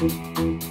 Thank you.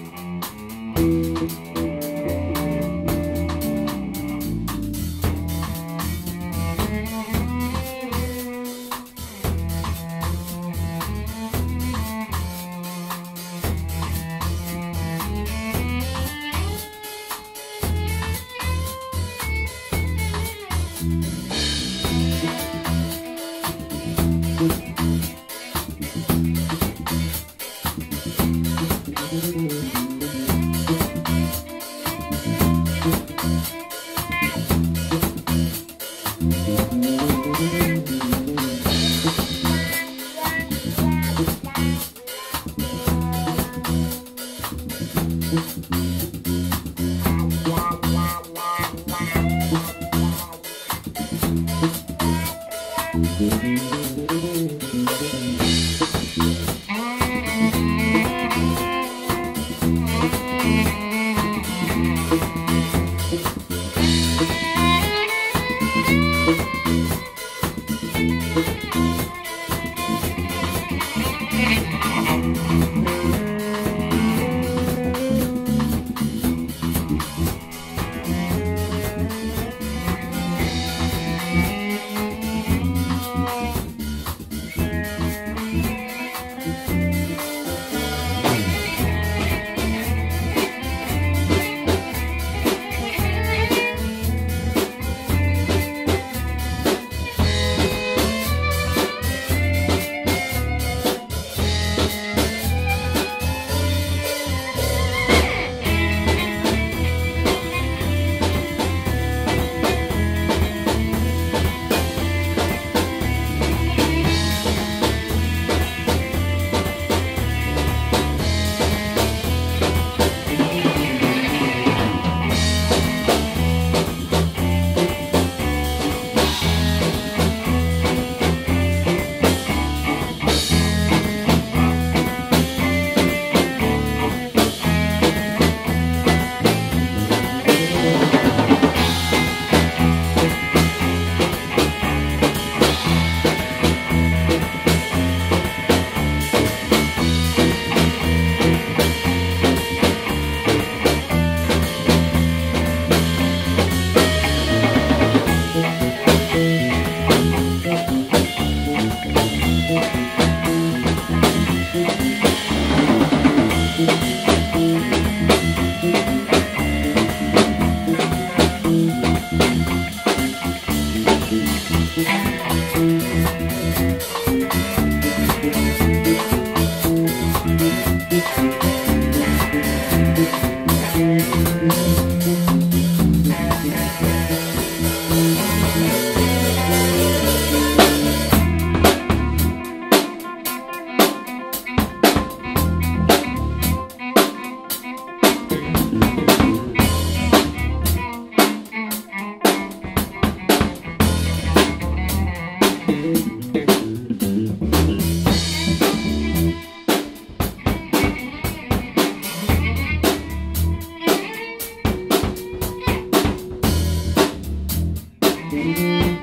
Thank you.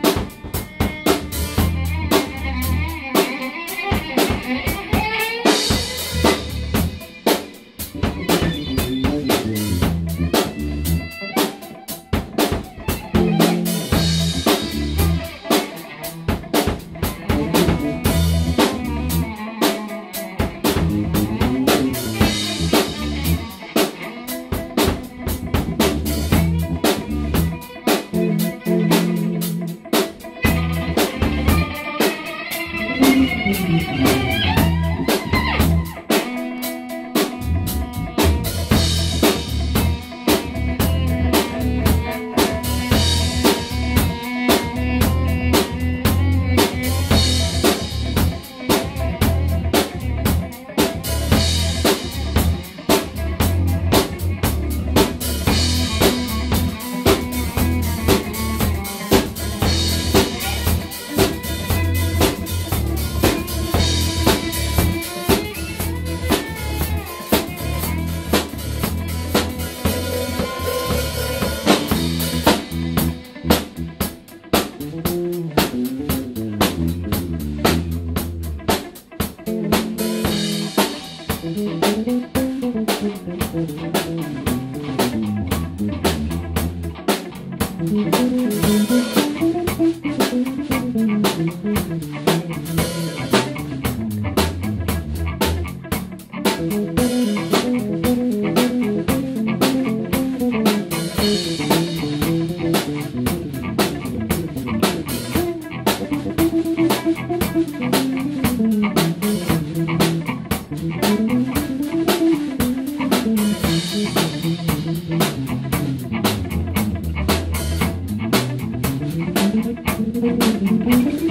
Gracias.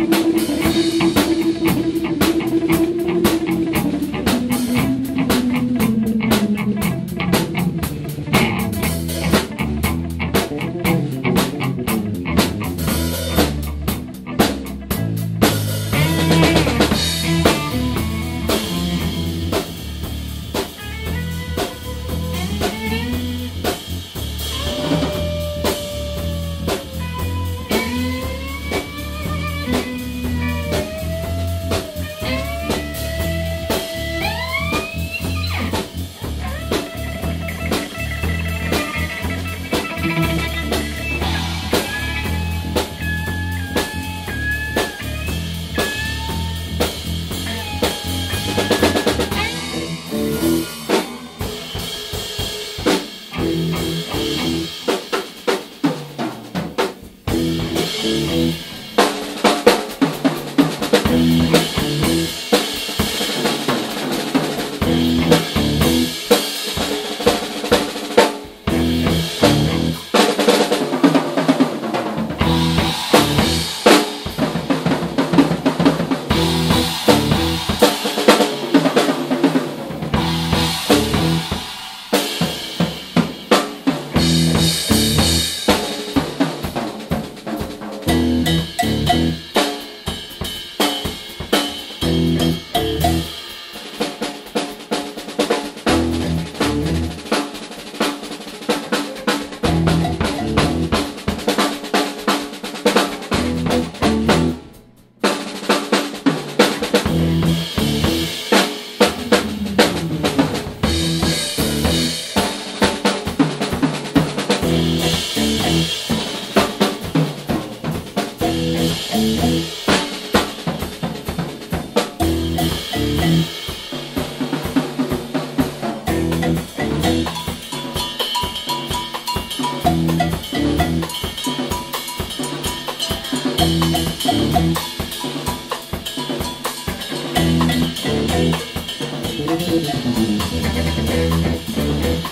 Thank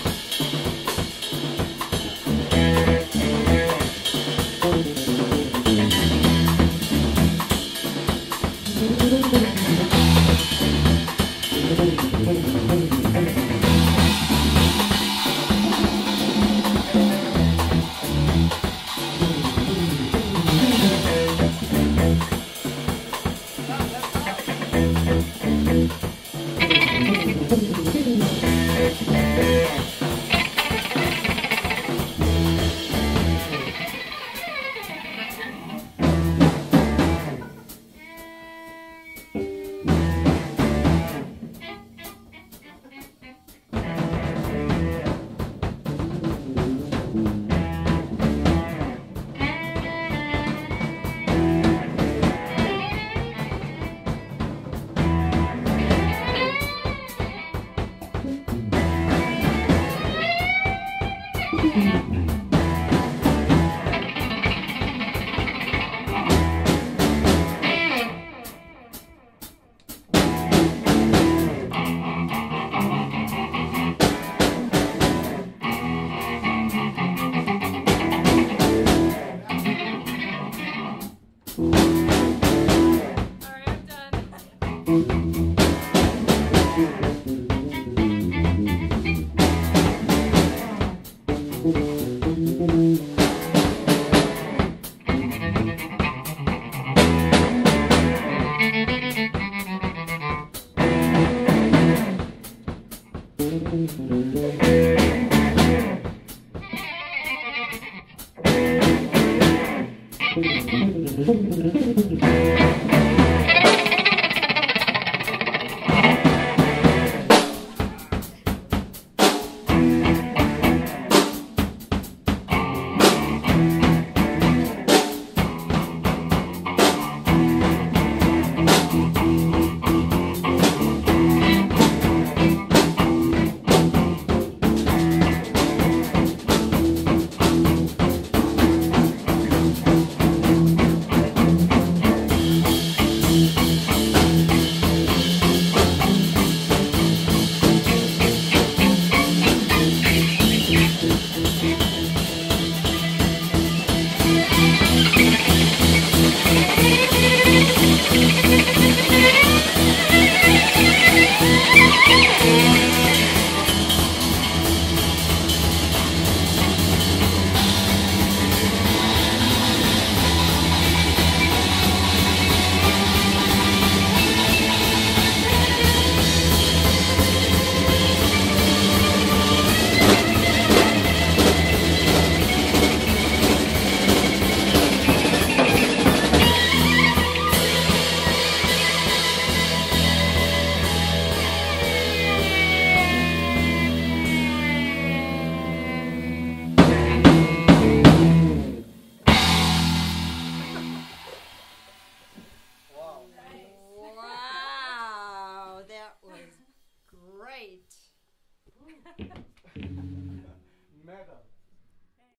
you.